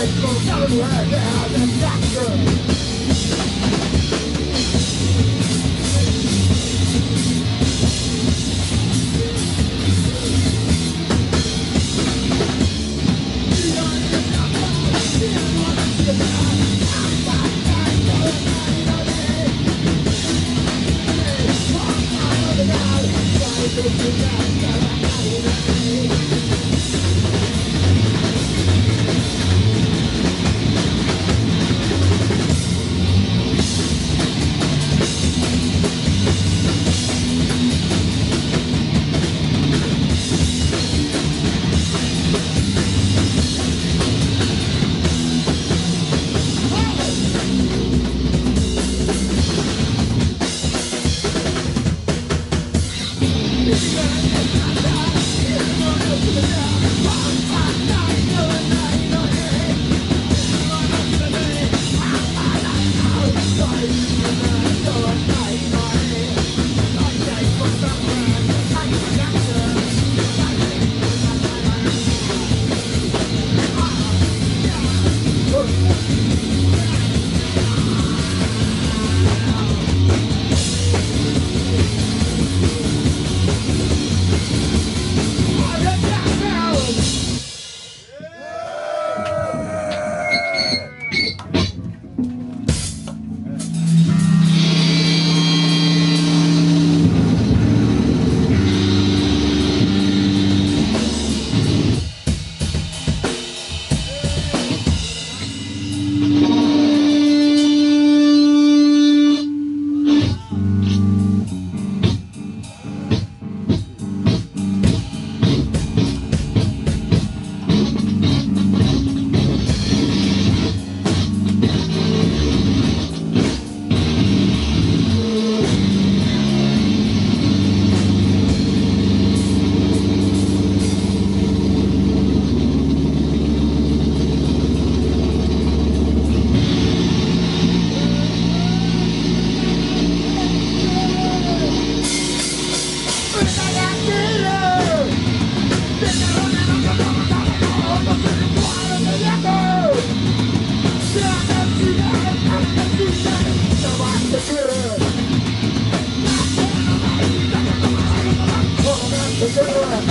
faithful, tell him where they have their capture. Thank you.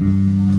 Mm-hmm.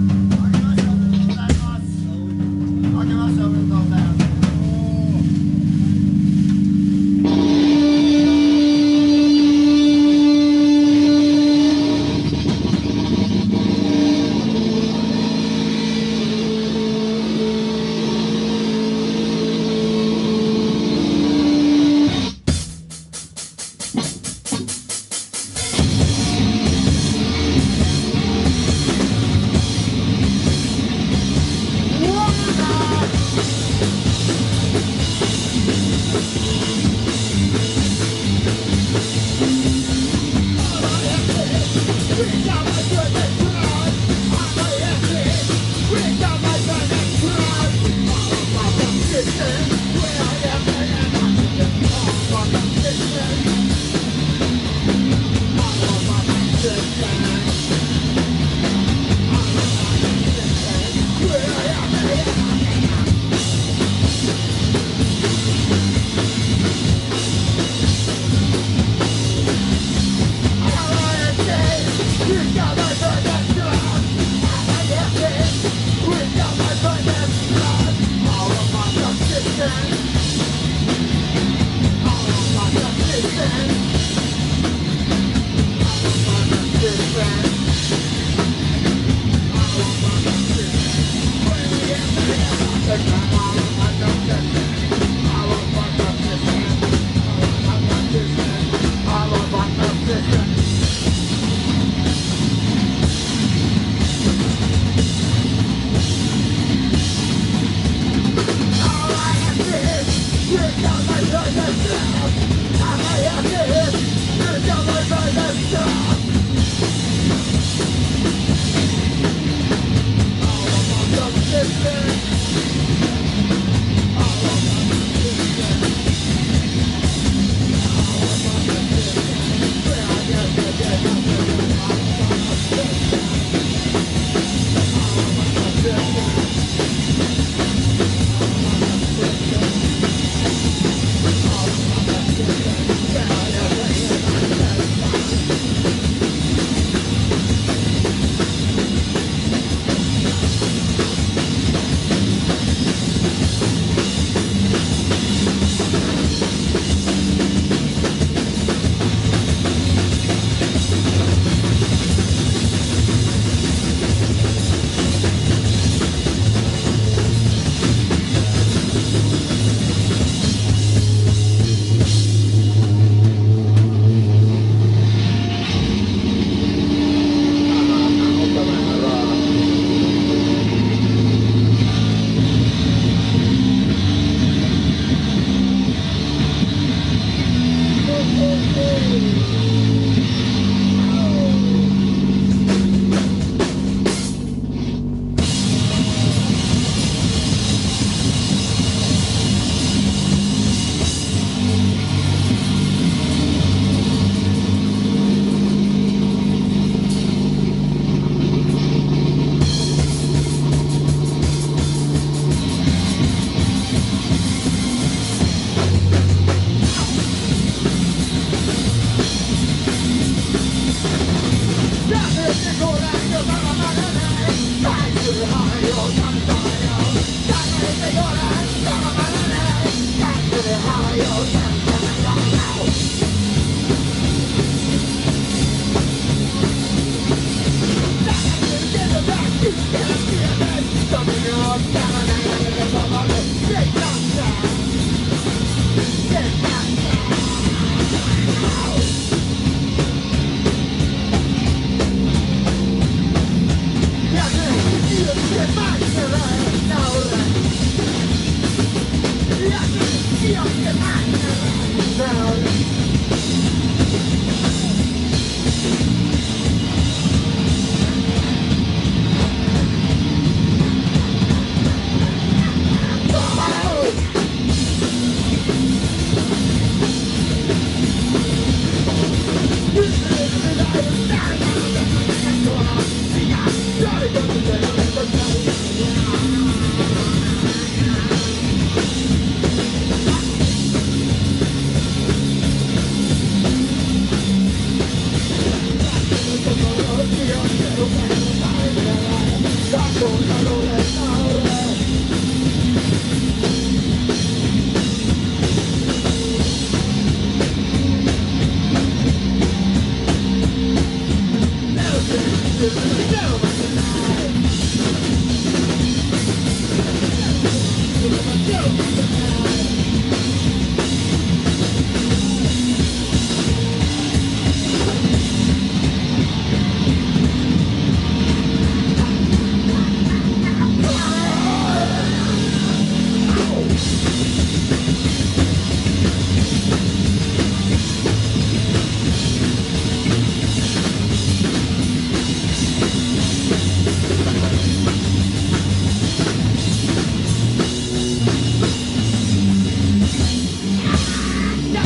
Yeah.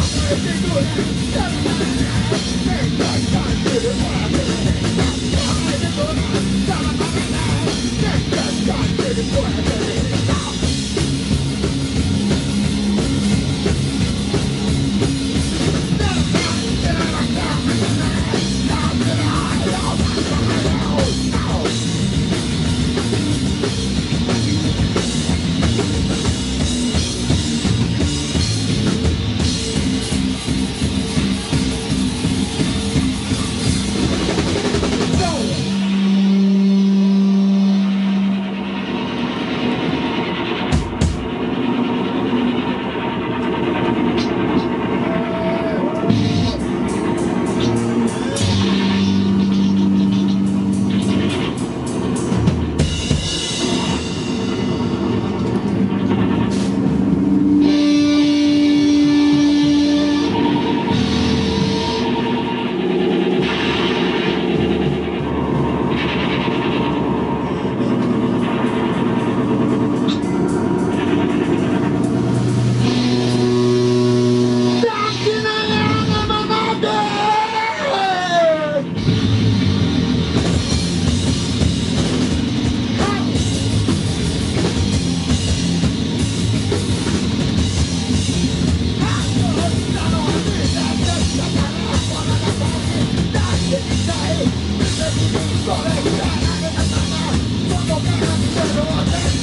Hey,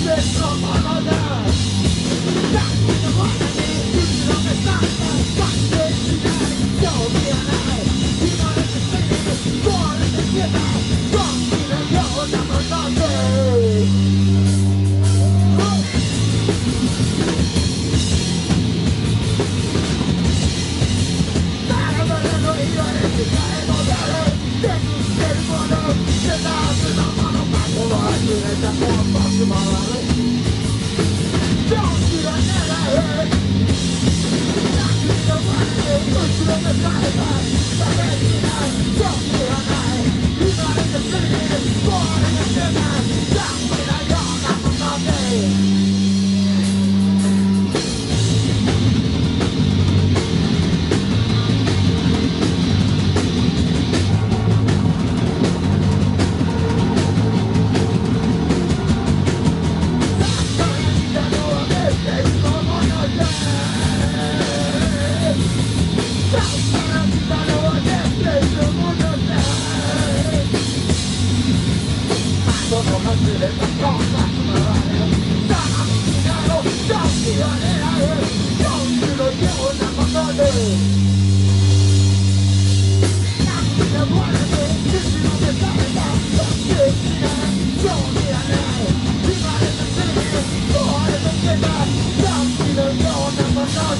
This is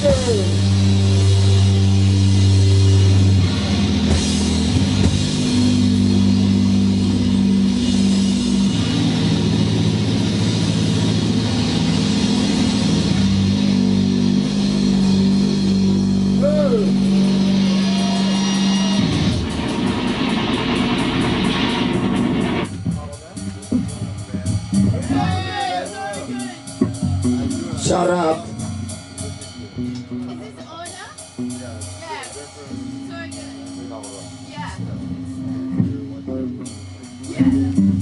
Thank you. Good. Yeah. Yeah.